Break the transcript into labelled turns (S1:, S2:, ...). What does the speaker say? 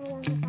S1: Wala.